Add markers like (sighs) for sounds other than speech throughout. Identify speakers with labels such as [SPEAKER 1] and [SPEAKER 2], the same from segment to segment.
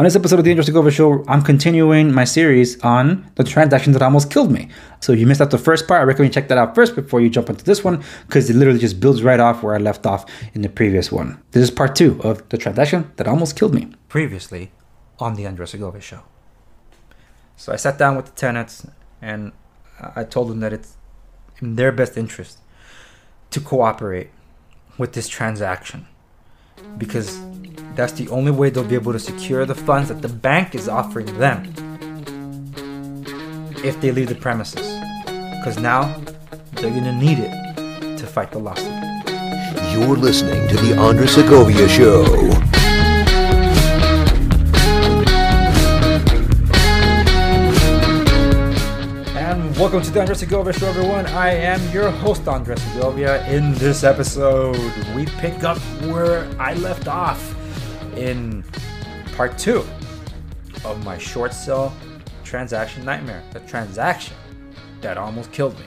[SPEAKER 1] On this episode of the Andres Segovia Show, I'm continuing my series on the transaction that almost killed me. So if you missed out the first part, I recommend you check that out first before you jump into this one because it literally just builds right off where I left off in the previous one. This is part two of the transaction that almost killed me. Previously on the Andres Segovia Show. So I sat down with the tenants and I told them that it's in their best interest to cooperate with this transaction because that's the only way they'll be able to secure the funds that the bank is offering them if they leave the premises. Because now they're going to need it to fight the lawsuit.
[SPEAKER 2] You're listening to The Andres Segovia Show.
[SPEAKER 1] And welcome to the Andres Segovia Show, everyone. I am your host, Andres Segovia. In this episode, we pick up where I left off in part two of my short sale transaction nightmare, the transaction that almost killed me.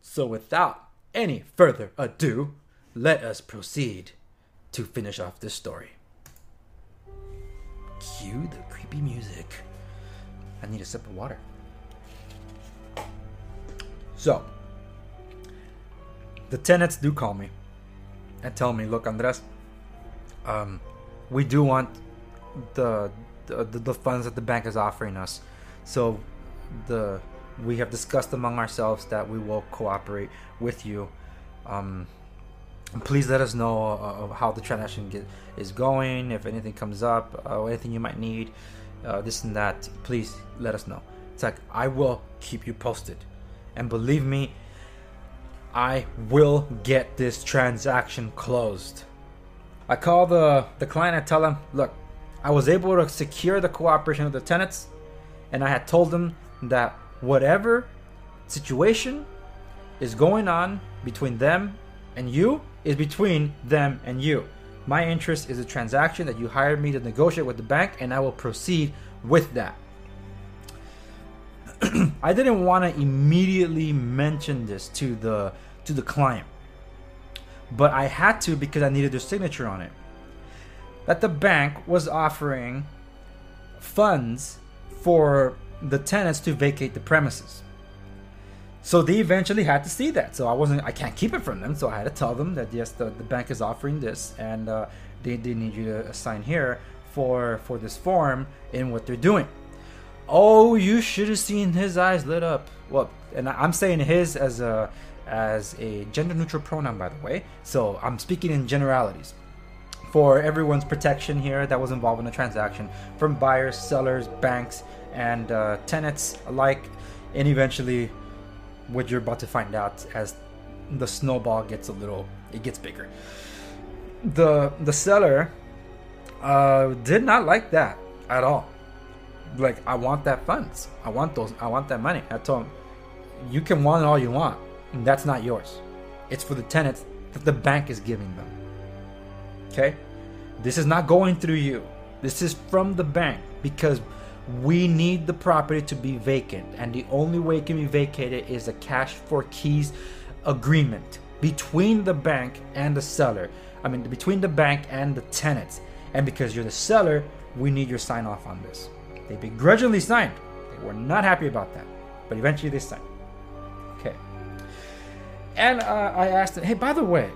[SPEAKER 1] So, without any further ado, let us proceed to finish off this story. Cue the creepy music. I need a sip of water. So, the tenants do call me and tell me, look, Andres, um, we do want the, the the funds that the bank is offering us. So, the we have discussed among ourselves that we will cooperate with you. Um, please let us know uh, how the transaction get, is going. If anything comes up, uh, anything you might need, uh, this and that. Please let us know. It's like I will keep you posted. And believe me, I will get this transaction closed. I call the, the client and tell him, look, I was able to secure the cooperation of the tenants, and I had told them that whatever situation is going on between them and you is between them and you. My interest is a transaction that you hired me to negotiate with the bank, and I will proceed with that. (clears throat) I didn't want to immediately mention this to the to the client, but I had to because I needed their signature on it. That the bank was offering funds for the tenants to vacate the premises. So they eventually had to see that. So I wasn't, I can't keep it from them. So I had to tell them that yes, the, the bank is offering this, and uh, they, they need you to sign here for for this form in what they're doing. Oh, you should have seen his eyes lit up. Well, and I'm saying his as a as a gender neutral pronoun, by the way. So I'm speaking in generalities for everyone's protection here that was involved in the transaction, from buyers, sellers, banks, and uh, tenants alike, and eventually, what you're about to find out as the snowball gets a little, it gets bigger. The the seller uh, did not like that at all like I want that funds. I want those. I want that money. I told him, you can want it all you want. And that's not yours. It's for the tenants that the bank is giving them. Okay, this is not going through you. This is from the bank because we need the property to be vacant, and the only way it can be vacated is a cash for keys agreement between the bank and the seller. I mean, between the bank and the tenants. And because you're the seller, we need your sign off on this. They begrudgingly signed. They were not happy about that, but eventually they signed. And uh, I asked hey, by the way,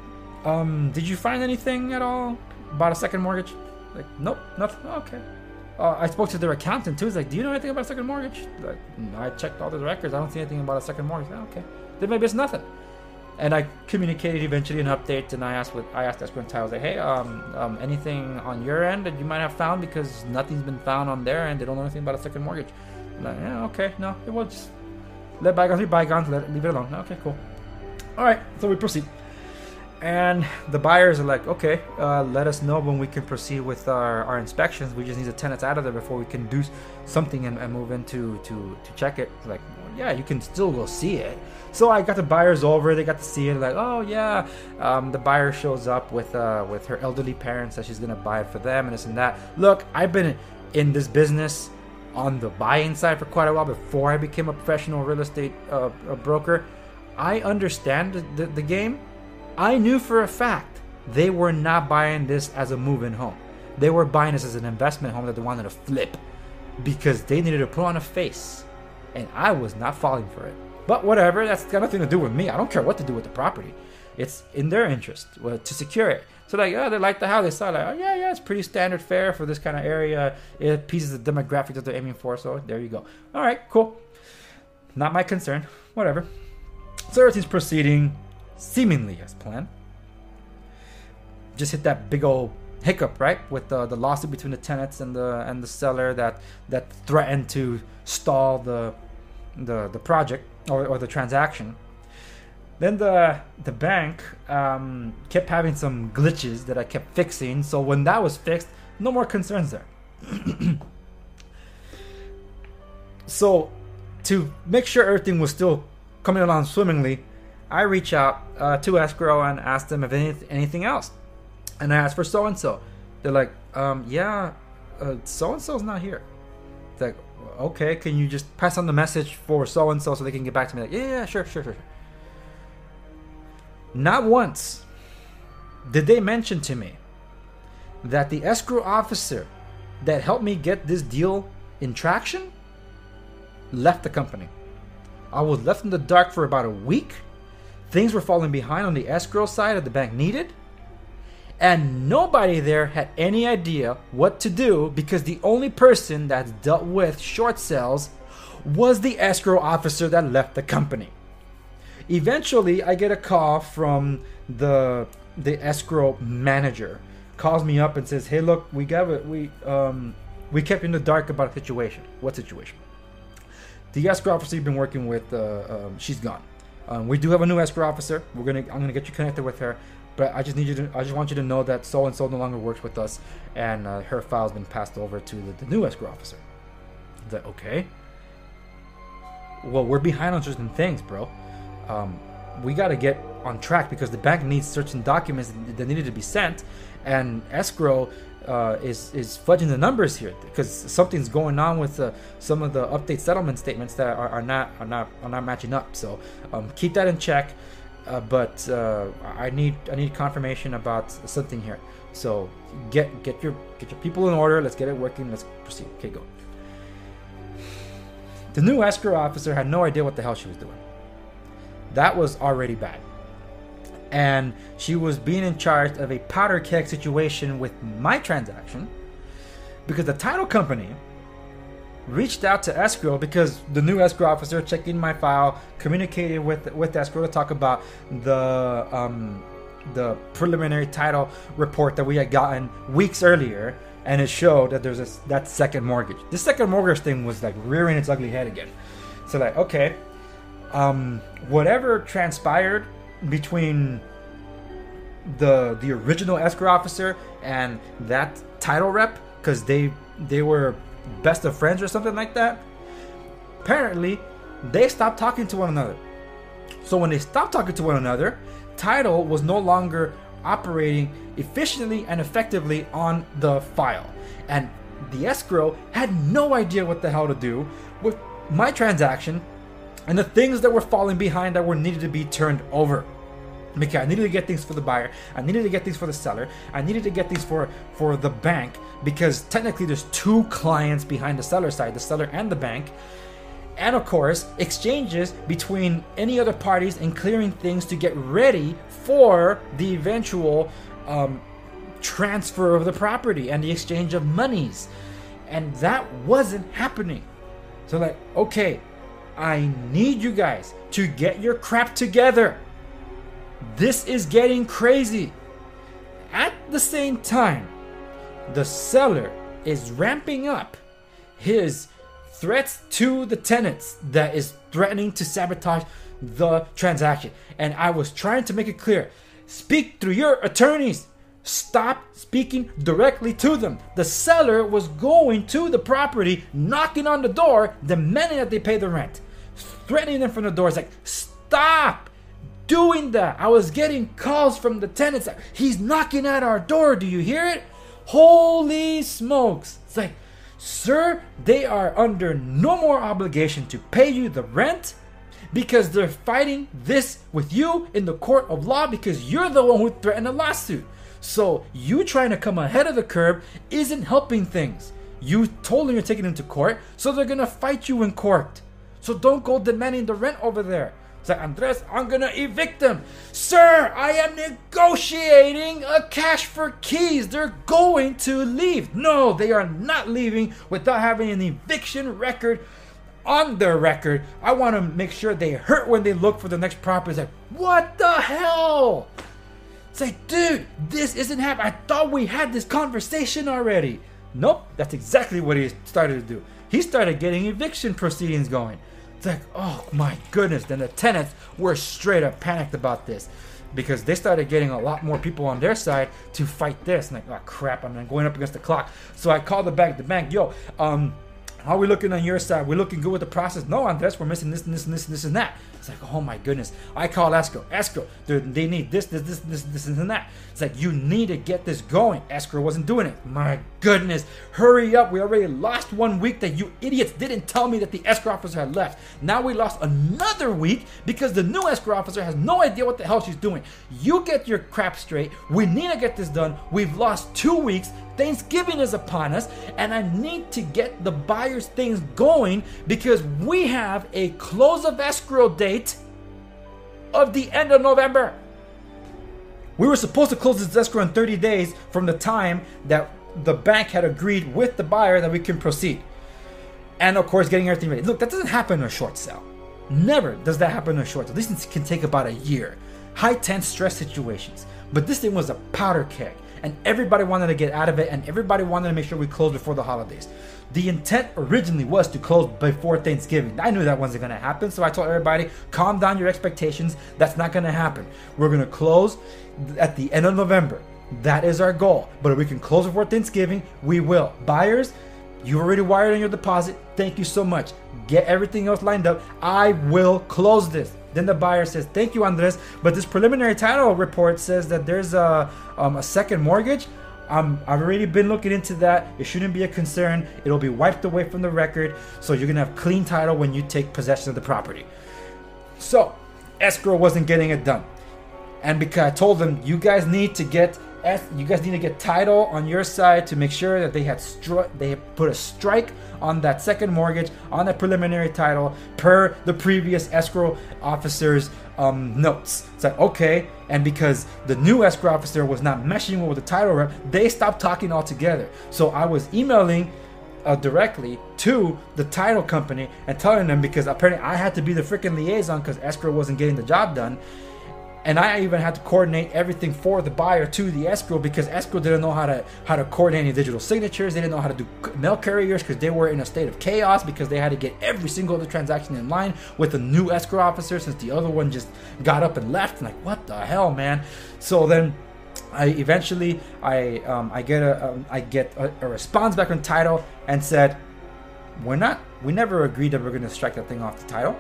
[SPEAKER 1] um, did you find anything at all about a second mortgage? Like, nope, nothing. Okay. Uh, I spoke to their accountant too. He's like, do you know anything about a second mortgage? Like, I checked all the records. I don't see anything about a second mortgage. Oh, okay. Then maybe it's nothing and I communicated eventually an update, and I asked with I asked Esquire I was like, hey, um, um, anything on your end that you might have found because nothing's been found on their end. They don't know anything about a second mortgage. I'm like, yeah, okay, no, it was let bygones be bygones. Let leave it alone. Okay, cool. All right, so we proceed. And the buyers are like, okay, uh, let us know when we can proceed with our, our inspections. We just need the tenants out of there before we can do something and, and move into to, to check it. Like, well, yeah, you can still go see it. So I got the buyers over. They got to see it. Like, oh yeah. Um, the buyer shows up with uh, with her elderly parents that she's gonna buy it for them and this and that. Look, I've been in this business on the buying side for quite a while before I became a professional real estate uh, broker. I understand the, the game I knew for a fact they were not buying this as a move in home. They were buying this as an investment home that they wanted to flip because they needed to put on a face. And I was not falling for it. But whatever, that's got nothing to do with me. I don't care what to do with the property. It's in their interest well, to secure it. So like, oh, they like the house. They saw like, oh yeah, yeah, it's pretty standard fare for this kind of area. It pieces the demographics that they're aiming for. So there you go. All right, cool. Not my concern. Whatever. So everything's proceeding seemingly as planned. Just hit that big old hiccup, right, with the, the lawsuit between the tenants and the and the seller that that threatened to stall the the the project or, or the transaction. Then the the bank um, kept having some glitches that I kept fixing. So when that was fixed, no more concerns there. (clears throat) so to make sure everything was still coming along swimmingly, I reach out uh, to escrow and ask them if any, anything else, and I ask for so and so. They're like, um, yeah, so and so's not here. It's like, okay, can you just pass on the message for so and so so they can get back to me? Like, yeah, yeah, sure, sure, sure. sure. Not once did they mention to me that the escrow officer that helped me get this deal in traction left the company. I was left in the dark for about a week. Things were falling behind on the escrow side that the bank needed. And nobody there had any idea what to do because the only person that dealt with short sales was the escrow officer that left the company. Eventually, I get a call from the the escrow manager. Calls me up and says, "Hey, look, we got. We um we kept in the dark about a situation. What situation?" The escrow officer you've been working with, uh, um, she's gone. Um, we do have a new escrow officer. We're gonna I'm gonna get you connected with her. But I just need you to I just want you to know that so and so no longer works with us, and uh, her file's been passed over to the, the new escrow officer. Is That okay? Well, we're behind on certain things, bro um, we got to get on track because the bank needs certain documents that needed to be sent, and escrow uh, is is fudging the numbers here because something's going on with uh, some of the update settlement statements that are, are not are not are not matching up. So um, keep that in check. Uh, but uh, I need I need confirmation about something here. So get get your get your people in order. Let's get it working. Let's proceed. Okay, go. The new escrow officer had no idea what the hell she was doing that was already bad. And she was being in charge of a powder keg situation with my transaction because the title company reached out to escrow because the new escrow officer checked in my file, communicated with with escrow to talk about the um, the preliminary title report that we had gotten weeks earlier, and it showed that there's a, that second mortgage. This second mortgage thing was like rearing its ugly head again. So like, okay, um, whatever transpired between the the original escrow officer and that title rep because they they were best of friends or something like that apparently they stopped talking to one another so when they stopped talking to one another title was no longer operating efficiently and effectively on the file and the escrow had no idea what the hell to do with my transaction and the things that were falling behind that were needed to be turned over. Okay, I needed to get things for the buyer. I needed to get things for the seller. I needed to get things for for the bank because technically there's two clients behind the seller side, the seller and the bank. And of course, exchanges between any other parties and clearing things to get ready for the eventual um, transfer of the property and the exchange of monies. And that wasn't happening. So, like, okay, I need you guys to get your crap together. This is getting crazy. At the same time, the seller is ramping up his threats to the tenants that is threatening to sabotage the transaction. And I was trying to make it clear speak through your attorneys. Stop speaking directly to them. The seller was going to the property, knocking on the door, demanding that they pay the rent, threatening them from the door. It's like, stop doing that. I was getting calls from the tenants. He's knocking at our door. Do you hear it? Holy smokes. It's like, sir, they are under no more obligation to pay you the rent because they're fighting this with you in the court of law because you're the one who threatened a lawsuit. So you trying to come ahead of the curve isn't helping things. You told them you're taking them to court, so they're gonna fight you in court. So don't go demanding the rent over there. It's like, Andres, I'm gonna evict them. Sir, I am negotiating a cash for keys. They're going to leave. No, they are not leaving without having an eviction record on their record. I want to make sure they hurt when they look for the next property. It's like, what the hell? It's like, dude, this isn't happening. I thought we had this conversation already. Nope, that's exactly what he started to do. He started getting eviction proceedings going. Like, oh my goodness. Then the tenants were straight up panicked about this because they started getting a lot more people on their side to fight this. And like, oh crap, I'm going up against the clock. So I called the bank. The bank, yo, um, how are we looking on your side? We're looking good with the process. No, Andres, we're missing this and this and this and this and that. It's like, oh my goodness. I call escrow. Escrow, they need this, this, this, this, this, and that. It's like, you need to get this going. Escrow wasn't doing it. My goodness. Hurry up. We already lost one week that you idiots didn't tell me that the escrow officer had left. Now we lost another week because the new escrow officer has no idea what the hell she's doing. You get your crap straight. We need to get this done. We've lost two weeks. Thanksgiving is upon us, and I need to get the buyer's things going because we have a close of escrow date of the end of November. We were supposed to close this escrow in 30 days from the time that the bank had agreed with the buyer that we can proceed. And of course, getting everything ready. Look, that doesn't happen in a short sale. Never does that happen in a short sale. These can take about a year. High tense stress situations. But this thing was a powder keg and everybody wanted to get out of it, and everybody wanted to make sure we closed before the holidays. The intent originally was to close before Thanksgiving. I knew that wasn't going to happen, so I told everybody, calm down your expectations. That's not going to happen. We're going to close at the end of November. That is our goal. But if we can close before Thanksgiving, we will. Buyers, you already wired on your deposit. Thank you so much. Get everything else lined up. I will close this. Then the buyer says, "Thank you, Andres, but this preliminary title report says that there's a um, a second mortgage. Um, I've already been looking into that. It shouldn't be a concern. It'll be wiped away from the record, so you're gonna have clean title when you take possession of the property." So, escrow wasn't getting it done, and because I told them, "You guys need to get." You guys need to get title on your side to make sure that they had stri- they put a strike on that second mortgage on that preliminary title per the previous escrow officer's um, notes. It's like, okay. And because the new escrow officer was not meshing with the title rep, they stopped talking altogether. So I was emailing uh, directly to the title company and telling them because apparently I had to be the freaking liaison because escrow wasn't getting the job done and I even had to coordinate everything for the buyer to the escrow because escrow didn't know how to how to coordinate any digital signatures. They didn't know how to do mail carriers because they were in a state of chaos because they had to get every single other transaction in line with a new escrow officer since the other one just got up and left. Like, what the hell, man? So then. I eventually I um, I get a um, I get a, a response back from title and said we're not we never agreed that we're going to strike that thing off the title.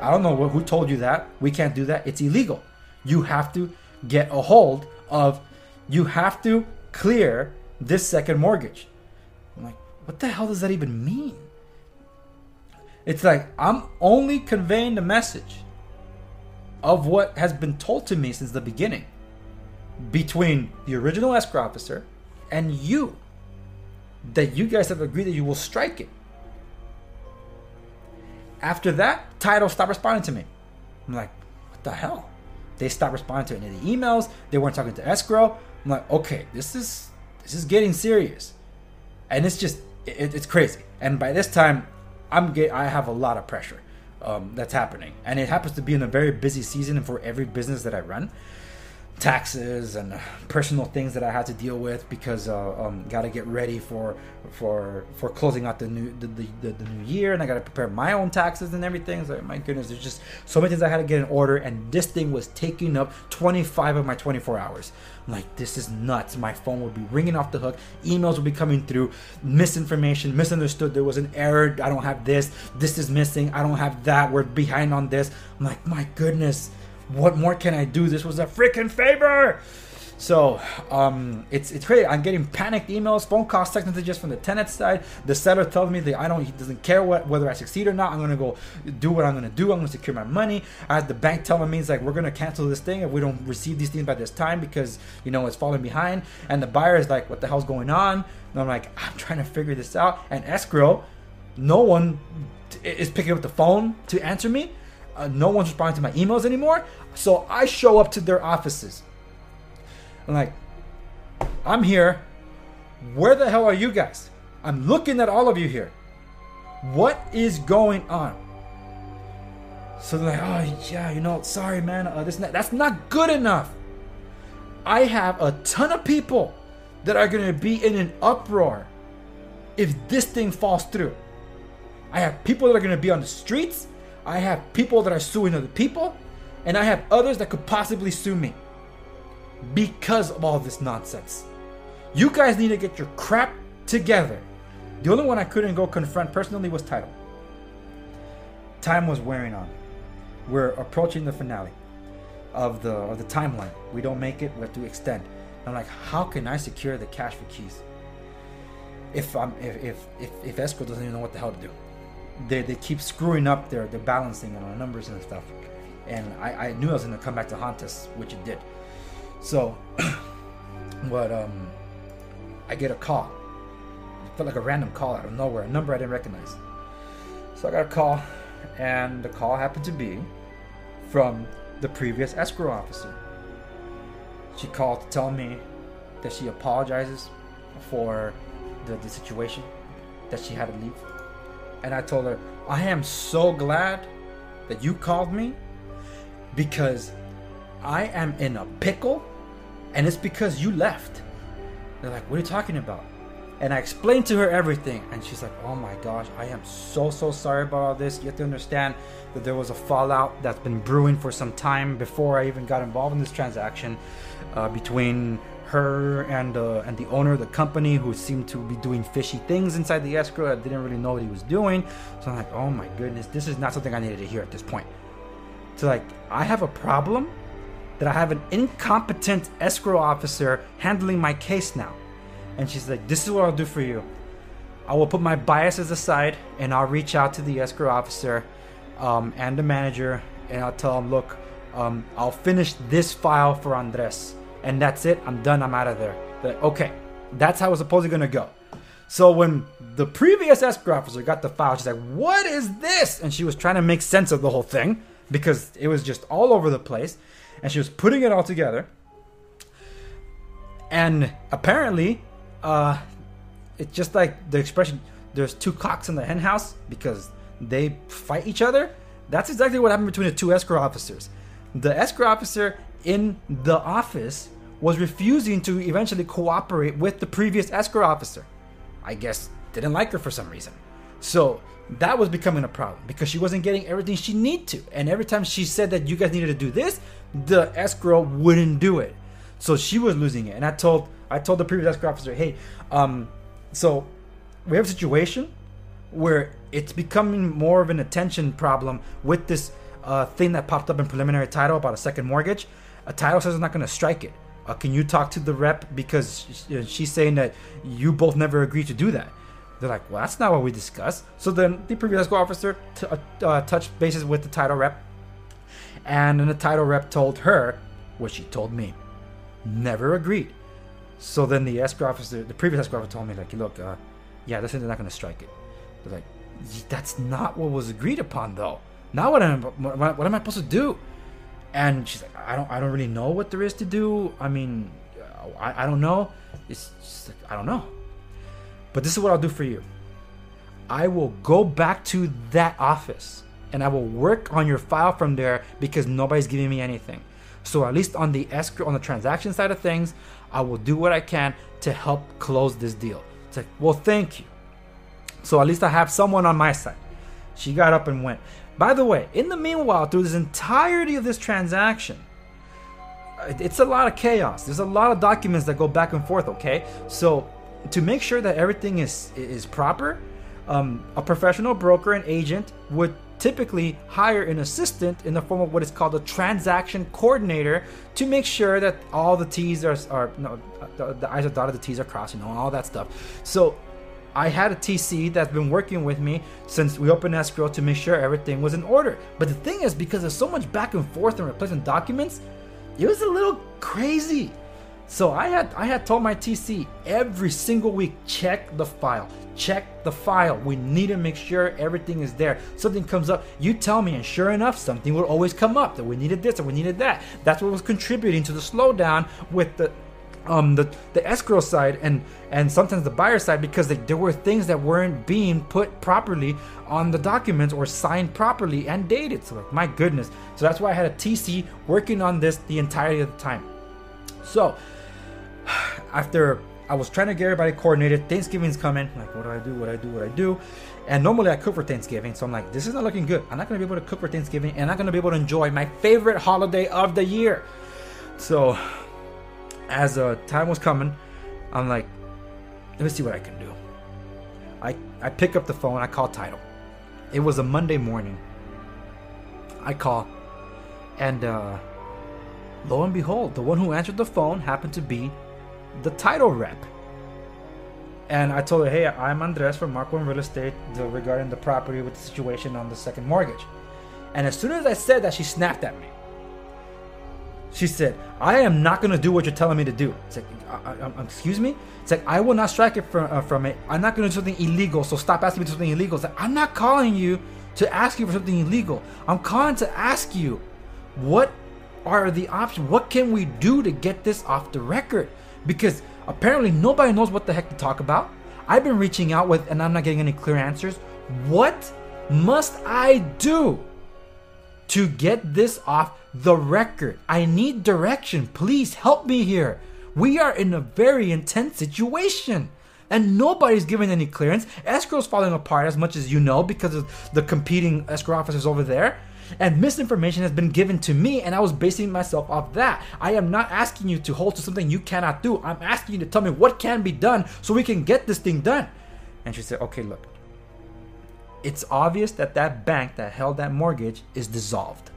[SPEAKER 1] I don't know who told you that. We can't do that. It's illegal you have to get a hold of, you have to clear this second mortgage. I'm like, what the hell does that even mean? It's like I'm only conveying the message of what has been told to me since the beginning between the original escrow officer and you that you guys have agreed that you will strike it. After that, title stopped responding to me. I'm like, what the hell? They stopped responding to any of the emails. They weren't talking to escrow. I'm like, okay, this is this is getting serious, and it's just it, it's crazy. And by this time, I'm get I have a lot of pressure um, that's happening, and it happens to be in a very busy season for every business that I run taxes and personal things that I had to deal with because uh, um, got to get ready for for for closing out the new the, the, the new year and I got to prepare my own taxes and everything. So my goodness, there's just so many things I had to get in order, and this thing was taking up 25 of my 24 hours. I'm like this is nuts. My phone would be ringing off the hook, emails would be coming through, misinformation, misunderstood. There was an error. I don't have this. This is missing. I don't have that. We're behind on this. I'm like my goodness what more can I do? This was a freaking favor. So um, it's it's crazy. I'm getting panicked emails, phone calls, text messages from the tenant side. The seller tells me that I don't. He doesn't care what whether I succeed or not. I'm gonna go do what I'm gonna do. I'm gonna secure my money. I have the bank telling me it's like we're gonna cancel this thing if we don't receive these things by this time because you know it's falling behind. And the buyer is like, what the hell's going on? And I'm like, I'm trying to figure this out. And escrow, no one is picking up the phone to answer me. Uh, no one's responding to my emails anymore. So I show up to their offices I'm like, I'm here. Where the hell are you guys? I'm looking at all of you here. What is going on? So they're like, oh yeah, you know, sorry man, uh, this that. that's not good enough. I have a ton of people that are gonna be in an uproar if this thing falls through. I have people that are gonna be on the streets. I have people that are suing other people, and I have others that could possibly sue me because of all this nonsense. You guys need to get your crap together. The only one I couldn't go confront personally was Title. Time was wearing on. We're approaching the finale of the of the timeline. We don't make it, we have to extend. I'm like, how can I secure the cash for keys? If I'm if if if, if escrow doesn't even know what the hell to do. They, they keep screwing up their, their balancing and on numbers and stuff. And I, I knew I was gonna come back to haunt us, which it did. So, (clears throat) what um, I get a call. It felt like a random call out of nowhere, a number I didn't recognize. So I got a call, and the call happened to be from the previous escrow officer. She called to tell me that she apologizes for the, the situation, that she had to leave. And I told her, I am so glad that you called me because I am in a pickle and it's because you left. They're like, What are you talking about? And I explained to her everything, and she's like, Oh my gosh, I am so, so sorry about all this. You have to understand that there was a fallout that's been brewing for some time before I even got involved in this transaction uh, between her and uh, and the owner of the company who seemed to be doing fishy things inside the escrow. I didn't really know what he was doing. So I'm like, oh my goodness, this is not something I needed to hear at this point. So like, I have a problem that I have an incompetent escrow officer handling my case now. And she's like, This is what I'll do for you. I will put my biases aside and I'll reach out to the escrow officer um, and the manager and I'll tell them, Look, um, I'll finish this file for Andres. And that's it. I'm done. I'm out of there. Okay, that's how it's supposedly to go. So when the previous escrow officer got the file, she's like, What is this? And she was trying to make sense of the whole thing because it was just all over the place and she was putting it all together. And apparently, uh, it's just like the expression there's two cocks in the henhouse because they fight each other. That's exactly what happened between the two escrow officers. The escrow officer in the office was refusing to eventually cooperate with the previous escrow officer. I guess didn't like her for some reason. So that was becoming a problem because she wasn't getting everything she needed to. And every time she said that you guys needed to do this, the escrow wouldn't do it. So she was losing it. And I told I told the previous escrow officer, hey, um, so we have a situation where it's becoming more of an attention problem with this uh, thing that popped up in preliminary title about a second mortgage. A title says it's not going to strike it. Uh, can you talk to the rep because she's saying that you both never agreed to do that? They're like, well, that's not what we discussed. So then the previous escrow officer t- uh, uh, touched bases with the title rep and then the title rep told her what she told me. Never agreed. So then the escrow officer, the previous escrow officer told me, like, look, uh, yeah, this is not going to strike it. They're like, that's not what was agreed upon, though. Now what am what, what am I supposed to do? And she's like, I don't I don't really know what there is to do. I mean, uh, I, I don't know. It's just like, I don't know. But this is what I'll do for you. I will go back to that office and I will work on your file from there because nobody's giving me anything. So at least on the escrow on the transaction side of things, I will do what I can to help close this deal. It's like, well, thank you. So at least I have someone on my side. She got up and went. By the way, in the meanwhile, through this entirety of this transaction, it's a lot of chaos. There's a lot of documents that go back and forth. Okay, so to make sure that everything is is proper, um, a professional broker and agent would typically hire an assistant in the form of what is called a transaction coordinator to make sure that all the T's are, are no, the, the I's are dotted, the T's are crossed, you know, all that stuff. So I had a TC that's been working with me since we opened escrow to make sure everything was in order. But the thing is, because there's so much back and forth and replacing documents, it was a little crazy. So I had I had told my TC every single week check the file, check the file. We need to make sure everything is there. Something comes up, you tell me, and sure enough, something will always come up that we needed this or we needed that. That's what was contributing to the slowdown with the um the the escrow side and and sometimes the buyer side because they, there were things that weren't being put properly on the documents or signed properly and dated. So like my goodness. So that's why I had a TC working on this the entirety of the time. So (sighs) after I was trying to get everybody coordinated, Thanksgiving's coming. Like, what do I do? What do I do? What do I do? And normally I cook for Thanksgiving, so I'm like, this is not looking good. I'm not gonna be able to cook for Thanksgiving, and I'm not gonna be able to enjoy my favorite holiday of the year. So, as uh, time was coming, I'm like, let me see what I can do. I I pick up the phone. I call title. It was a Monday morning. I call, and uh, lo and behold, the one who answered the phone happened to be the title rep. And I told her, hey, I'm Andres from Mark One Real Estate the, regarding the property with the situation on the second mortgage. And as soon as I said that, she snapped at me. She said, I am not going to do what you're telling me to do. It's like, I, I, excuse me? It's like, I will not strike it from, uh, from it. I'm not going to do something illegal, so stop asking me to do something illegal. It's like, I'm not calling you to ask you for something illegal. I'm calling to ask you, what are the options? What can we do to get this off the record? Because apparently nobody knows what the heck to talk about. I've been reaching out with, and I'm not getting any clear answers. What must I do to get this off the record? I need direction. Please help me here. We are in a very intense situation. And nobody's giving any clearance. Escrow's falling apart as much as you know because of the competing escrow officers over there. And misinformation has been given to me, and I was basing myself off that. I am not asking you to hold to something you cannot do. I'm asking you to tell me what can be done so we can get this thing done. And she said, Okay, look. It's obvious that that bank that held that mortgage is dissolved.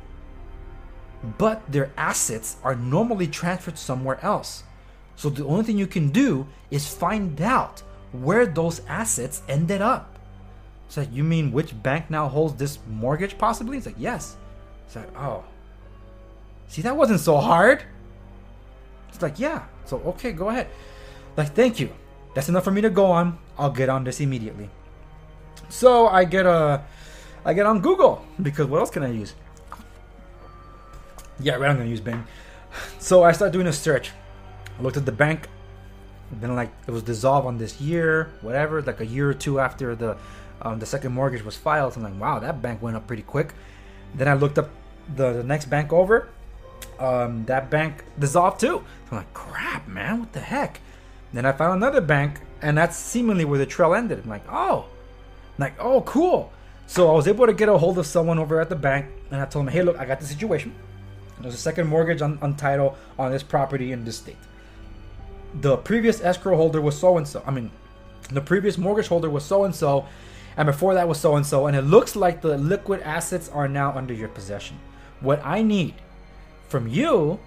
[SPEAKER 1] But their assets are normally transferred somewhere else. So the only thing you can do is find out where those assets ended up. It's like, you mean which bank now holds this mortgage possibly? It's like, yes. It's like, oh. See, that wasn't so hard. It's like, yeah. So, okay, go ahead. Like, thank you. That's enough for me to go on. I'll get on this immediately. So I get a, I get on Google because what else can I use? Yeah, right. I'm gonna use Bing. So I start doing a search. I looked at the bank. Then like it was dissolved on this year, whatever. Like a year or two after the um, the second mortgage was filed. So I'm like, wow, that bank went up pretty quick. Then I looked up the, the next bank over. Um, that bank dissolved too. So I'm like, crap, man, what the heck? Then I found another bank, and that's seemingly where the trail ended. I'm like, oh, I'm like, oh, cool. So I was able to get a hold of someone over at the bank, and I told him, hey, look, I got the situation. There's a second mortgage on, on title on this property in this state. The previous escrow holder was so and so. I mean, the previous mortgage holder was so and so, and before that was so and so, and it looks like the liquid assets are now under your possession. What I need from you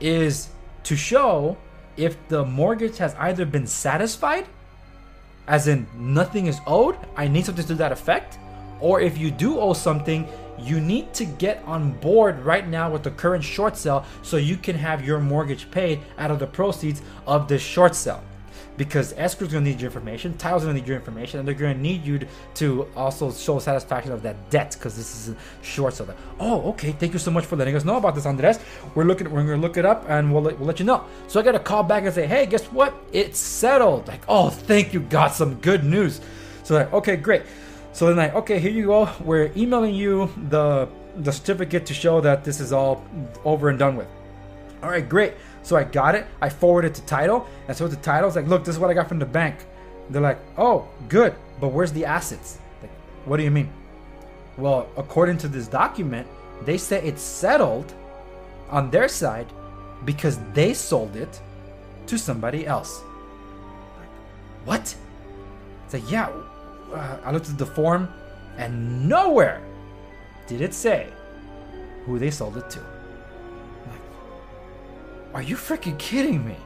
[SPEAKER 1] is to show if the mortgage has either been satisfied, as in nothing is owed, I need something to that effect, or if you do owe something, you need to get on board right now with the current short sale so you can have your mortgage paid out of the proceeds of this short sale because escrow's gonna need your information, title's gonna need your information, and they're gonna need you to also show satisfaction of that debt because this is a short sale. Oh, okay. Thank you so much for letting us know about this, Andres. We're looking, we're gonna look it up, and we'll let, we'll let you know. So I got to call back and say, hey, guess what? It's settled. Like, oh, thank you. Got some good news. So like, okay, great. So then like, okay, here you go. We're emailing you the the certificate to show that this is all over and done with. All right, great. So I got it. I forwarded to title. And so the title's like, look, this is what I got from the bank. They're like, oh, good. But where's the assets? Like, what do you mean? Well, according to this document, they say it's settled on their side because they sold it to somebody else. Like, what? It's like, yeah. Uh, I looked at the form and nowhere did it say who they sold it to? I'm like, are you freaking kidding me?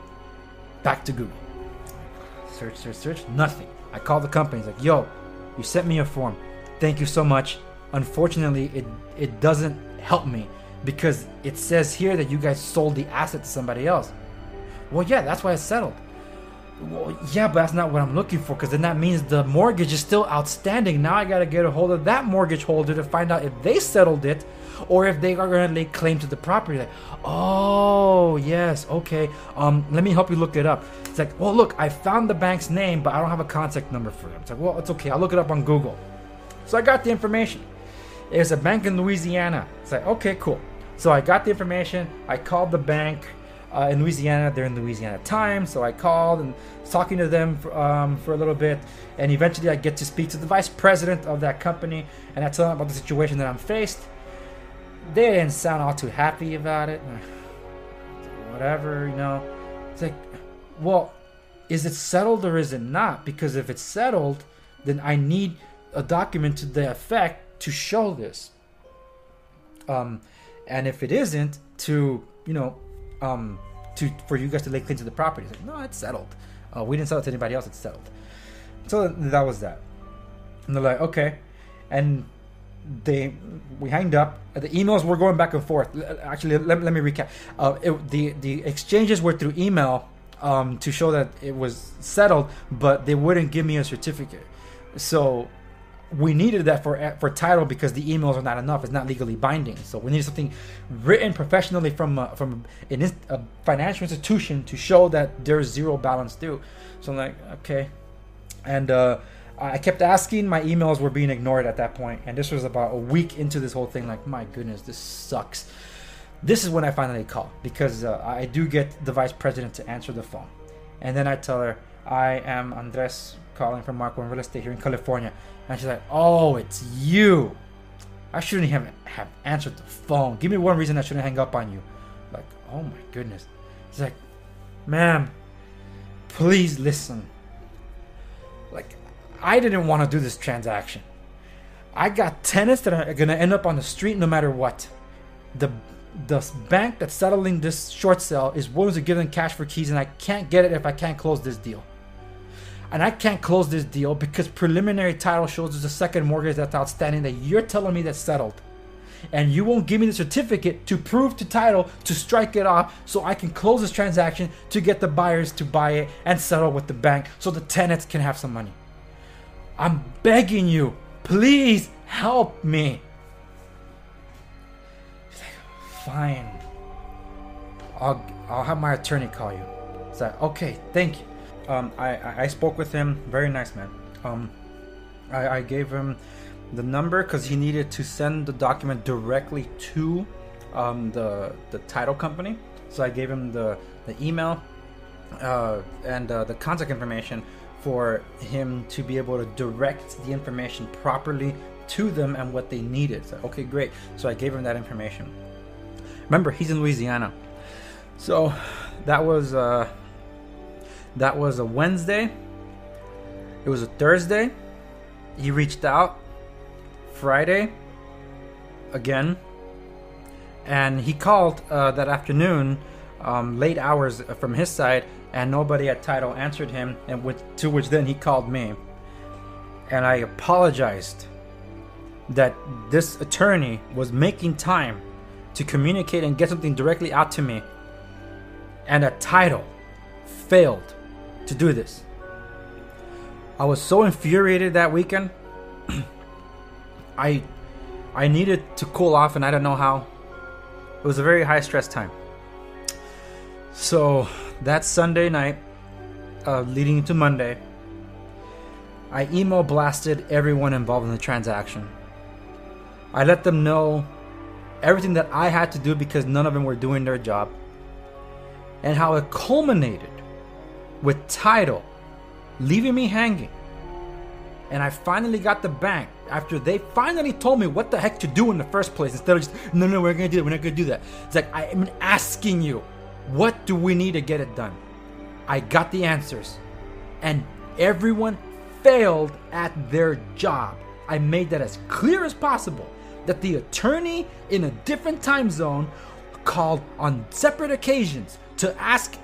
[SPEAKER 1] Back to Google. Search, search, search. Nothing. I called the company. It's like, yo, you sent me a form. Thank you so much. Unfortunately, it it doesn't help me because it says here that you guys sold the asset to somebody else. Well, yeah, that's why it's settled. Well, yeah, but that's not what I'm looking for because then that means the mortgage is still outstanding. Now I got to get a hold of that mortgage holder to find out if they settled it or if they are going to lay claim to the property. Like, oh, yes, okay. Um, let me help you look it up. It's like, well, look, I found the bank's name, but I don't have a contact number for them. It's like, well, it's okay. I'll look it up on Google. So I got the information. It's a bank in Louisiana. It's like, okay, cool. So I got the information. I called the bank uh, in Louisiana. They're in Louisiana time, so I called and was talking to them for, um, for a little bit, and eventually I get to speak to the vice president of that company, and I tell them about the situation that I'm faced. They didn't sound all too happy about it. (sighs) Whatever, you know. It's like, well, is it settled or is it not? Because if it's settled, then I need a document to the effect to show this. Um, and if it isn't, to you know, um, to for you guys to lay claim to the property. Like, no, it's settled. Uh, we didn't sell it to anybody else. It's settled. So that was that. And they're like, okay, and they we hanged up. The emails were going back and forth. Actually, let, let me recap. Uh, it, the the exchanges were through email um, to show that it was settled, but they wouldn't give me a certificate. So we needed that for for title because the emails are not enough. It's not legally binding. So we needed something written professionally from uh, from an, a financial institution to show that there's zero balance due. So I'm like, okay, and uh, I kept asking. My emails were being ignored at that point, and this was about a week into this whole thing. Like, my goodness, this sucks. This is when I finally call because uh, I do get the vice president to answer the phone, and then I tell her I am Andres calling from Mark One Real Estate here in California. And she's like, "Oh, it's you. I shouldn't have have answered the phone. Give me one reason I shouldn't hang up on you." Like, oh my goodness. She's like, "Ma'am, please listen. Like, I didn't want to do this transaction. I got tenants that are gonna end up on the street no matter what. The the bank that's settling this short sale is willing to give them cash for keys, and I can't get it if I can't close this deal." And I can't close this deal because preliminary title shows there's a second mortgage that's outstanding that you're telling me that's settled. And you won't give me the certificate to prove to title to strike it off so I can close this transaction to get the buyers to buy it and settle with the bank so the tenants can have some money. I'm begging you, please help me. Fine. I'll, I'll have my attorney call you. It's like, okay, thank you um, I, I spoke with him. Very nice man. Um, I, I gave him the number because he needed to send the document directly to um, the the title company. So I gave him the the email uh, and uh, the contact information for him to be able to direct the information properly to them and what they needed. So, okay, great. So I gave him that information. Remember, he's in Louisiana. So that was uh, that was a Wednesday. It was a Thursday. He reached out Friday again. And he called uh, that afternoon, um, late hours from his side, and nobody at title answered him. And with, to which then he called me. And I apologized that this attorney was making time to communicate and get something directly out to me. And a title failed to do this. I was so infuriated that weekend. (clears throat) I I needed to cool off and I don't know how. It was a very high stress time. So that Sunday night, uh, leading into Monday, I email blasted everyone involved in the transaction. I let them know everything that I had to do because none of them were doing their job, and how it culminated with title, leaving me hanging. And I finally got the bank after they finally told me what the heck to do in the first place instead of just, no, no, we're gonna do that, we're not gonna do that. It's like, I'm asking you, what do we need to get it done? I got the answers. And everyone failed at their job. I made that as clear as possible. that the attorney in a different time zone called on separate occasions to ask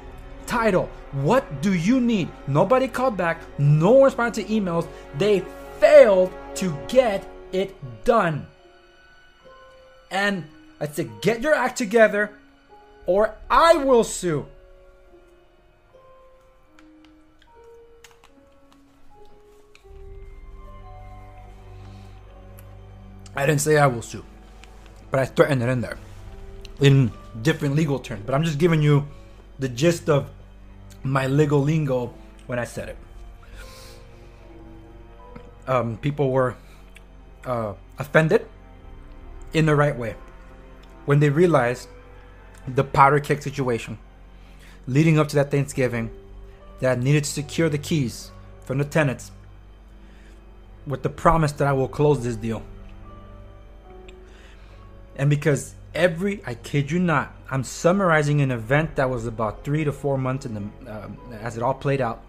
[SPEAKER 1] title, what do you need? Nobody called back, no one responded to emails. They failed to get it done. And I said, get your act together or I will sue. I didn't say I will sue, but I threatened it in there in different legal terms. But I'm just giving you the gist of my legal lingo when I said it. Um, people were uh, offended in the right way when they realized the powder keg situation leading up to that Thanksgiving that I needed to secure the keys from the tenants with the promise that I will close this deal. And because every, I kid you not, I'm summarizing an event that was about three to four months in the, um, as it all played out.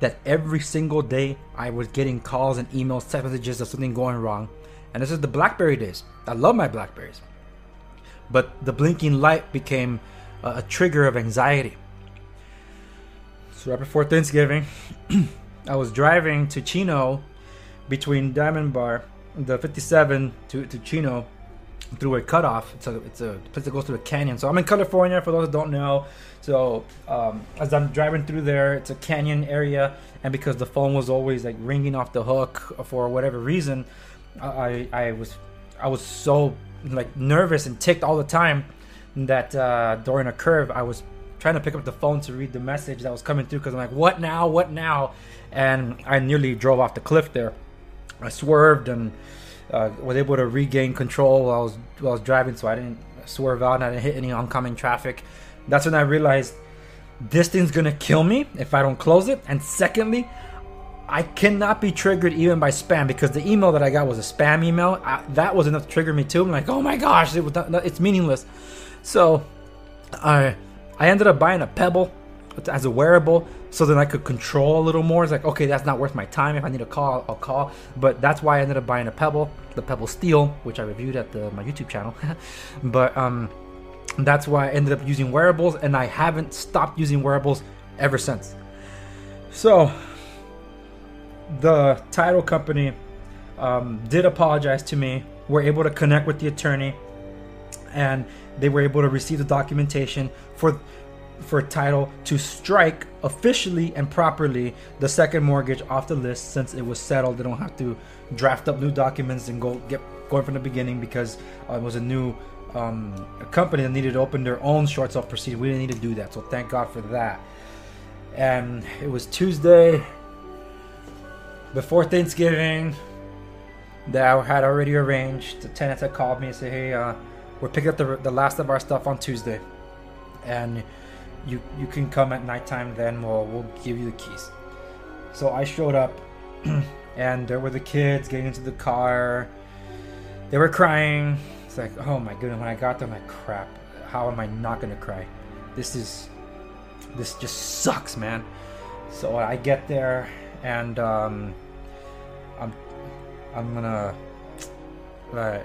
[SPEAKER 1] That every single day I was getting calls and emails, text messages of something going wrong. And this is the Blackberry days. I love my Blackberries. But the blinking light became a, a trigger of anxiety. So right before Thanksgiving, (clears throat) I was driving to Chino between Diamond Bar, the 57 to, to Chino through a cutoff. It's a it's a place that goes through a canyon. So I'm in California for those that don't know. So um, as I'm driving through there, it's a canyon area, and because the phone was always like ringing off the hook for whatever reason, I I was I was so like nervous and ticked all the time that uh, during a curve I was trying to pick up the phone to read the message that was coming through because I'm like, what now? What now? And I nearly drove off the cliff there. I swerved and uh, was able to regain control while I was while I was driving, so I didn't swerve out and I didn't hit any oncoming traffic. That's when I realized this thing's gonna kill me if I don't close it. And secondly, I cannot be triggered even by spam because the email that I got was a spam email. I, that was enough to trigger me too. I'm like, oh my gosh, it not, it's meaningless. So I I ended up buying a Pebble as a wearable so then I could control a little more. It's like, okay, that's not worth my time. If I need a call, I'll call. But that's why I ended up buying a Pebble, the Pebble Steel, which I reviewed at the, my YouTube channel. (laughs) but um, that's why I ended up using wearables, and I haven't stopped using wearables ever since. So the title company um, did apologize to me. We're able to connect with the attorney, and they were able to receive the documentation for for a title to strike officially and properly the second mortgage off the list since it was settled. They don't have to draft up new documents and go get going from the beginning because uh, it was a new um, a company that needed to open their own short sale proceeding. We didn't need to do that, so thank God for that. And it was Tuesday before Thanksgiving that I had already arranged. The tenants had called me and said, "Hey, uh, we're picking up the, the last of our stuff on Tuesday, and you you can come at nighttime. Then we'll we'll give you the keys." So I showed up, (clears throat) and there were the kids getting into the car. They were crying. It's like, oh my goodness! When I got there, I'm like, crap. How am I not gonna cry? This is this just sucks, man. So I get there, and um, I'm I'm gonna. Uh,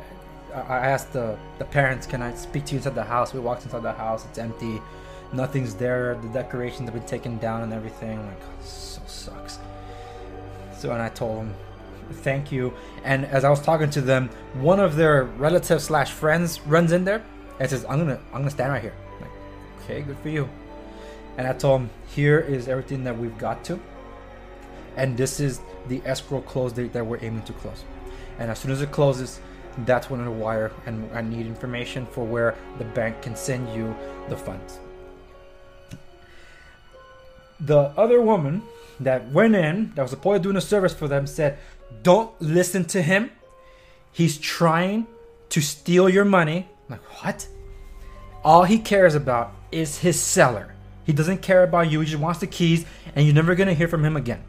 [SPEAKER 1] I asked the the parents, "Can I speak to you inside the house?" We walked inside the house. It's empty. Nothing's there. The decorations have been taken down and everything. Like, oh, so sucks. So, and I told them, "Thank you." And as I was talking to them, one of their relatives slash friends runs in there and says, "I'm gonna I'm gonna stand right here." I'm like, okay, good for you. And I told him, "Here is everything that we've got to." and this is the escrow close date that we're aiming to close. And as soon as it closes, that's when i'll wire, and I need information for where the bank can send you the funds. The other woman that went in, that was to doing a service for them, said, Don't listen to him. He's trying to steal your money. I'm like, what? All he cares about is his seller. He doesn't care about you. He just wants the keys, and you're never gonna hear from him again.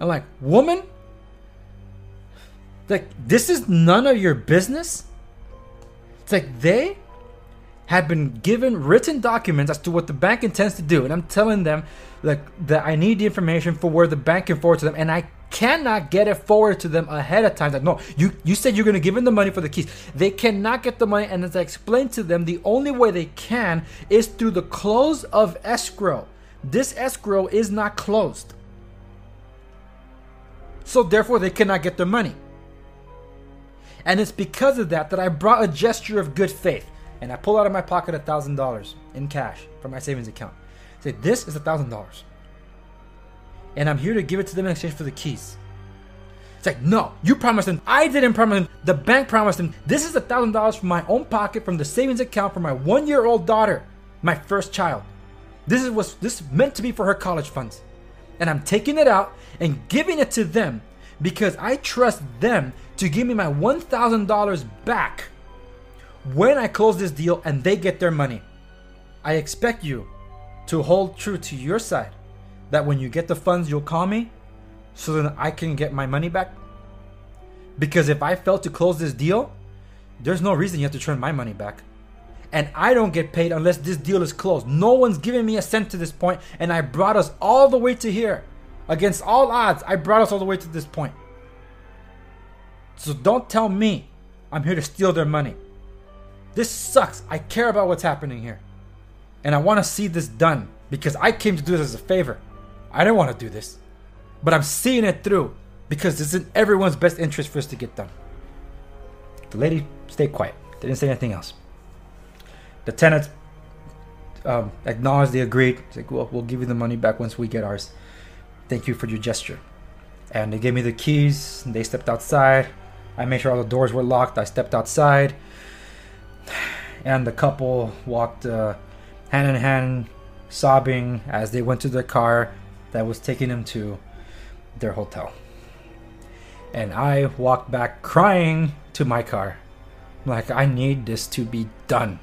[SPEAKER 1] I'm like, woman? Like, this is none of your business? It's like they had been given written documents as to what the bank intends to do. And I'm telling them like that I need the information for where the bank can forward to them. And I cannot get it forward to them ahead of time. Like, no, you, you said you're going to give them the money for the keys. They cannot get the money. And as I explained to them, the only way they can is through the close of escrow. This escrow is not closed. So therefore, they cannot get their money. And it's because of that that I brought a gesture of good faith. And I pulled out of my pocket a thousand dollars in cash from my savings account. I said, This is a thousand dollars. And I'm here to give it to them in exchange for the keys. It's like, no, you promised them. I didn't promise them. The bank promised them. This is a thousand dollars from my own pocket from the savings account for my one-year-old daughter, my first child. This is what this is meant to be for her college funds. And I'm taking it out and giving it to them because I trust them to give me my $1,000 back when I close this deal and they get their money. I expect you to hold true to your side that when you get the funds, you'll call me so that I can get my money back. Because if I fail to close this deal, there's no reason you have to turn my money back. And I don't get paid unless this deal is closed. No one's giving me a cent to this point, and I brought us all the way to here. Against all odds, I brought us all the way to this point. So don't tell me I'm here to steal their money. This sucks. I care about what's happening here. And I want to see this done because I came to do this as a favor. I didn't want to do this. But I'm seeing it through because it's in everyone's best interest for us to get done. The lady stayed quiet. They didn't say anything else. The tenants um, acknowledged they agreed. Like, well, we'll give you the money back once we get ours. Thank you for your gesture. And they gave me the keys. They stepped outside. I made sure all the doors were locked. I stepped outside. And the couple walked uh, hand in hand, sobbing as they went to the car that was taking them to their hotel. And I walked back crying to my car. Like, I need this to be done.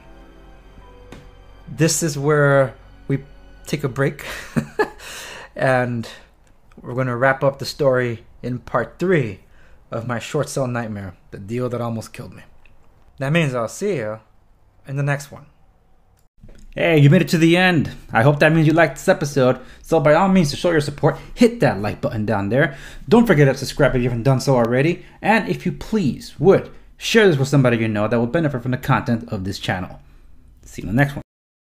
[SPEAKER 1] This is where we take a break. (laughs) and we're going to wrap up the story in part three of my short sale nightmare, the deal that almost killed me. That means I'll see you in the next one.
[SPEAKER 3] Hey, you made it to the end. I hope that means you liked this episode. So, by all means, to show your support, hit that like button down there. Don't forget to subscribe if you haven't done so already. And if you please would, share this with somebody you know that will benefit from the content of this channel. See you in the next one.